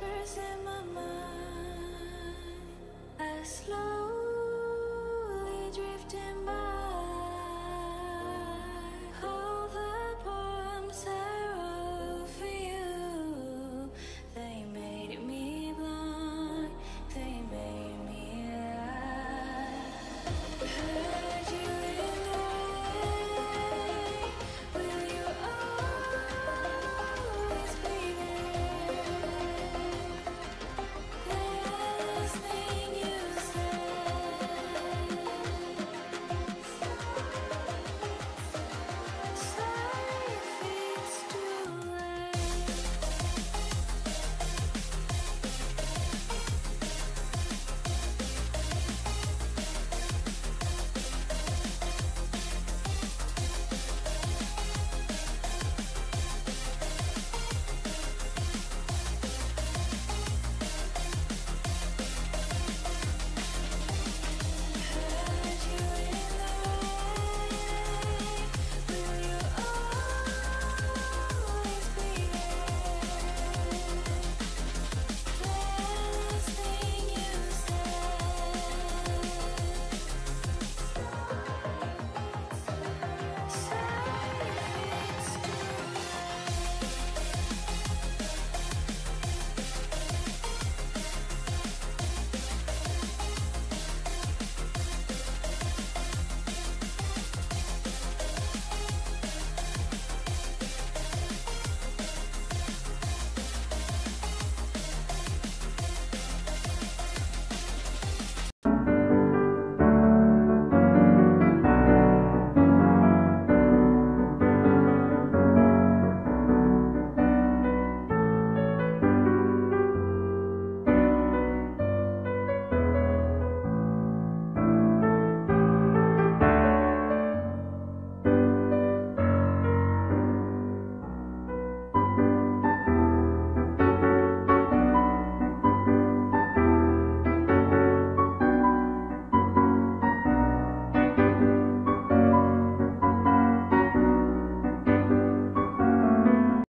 whispers in my mind. I slow.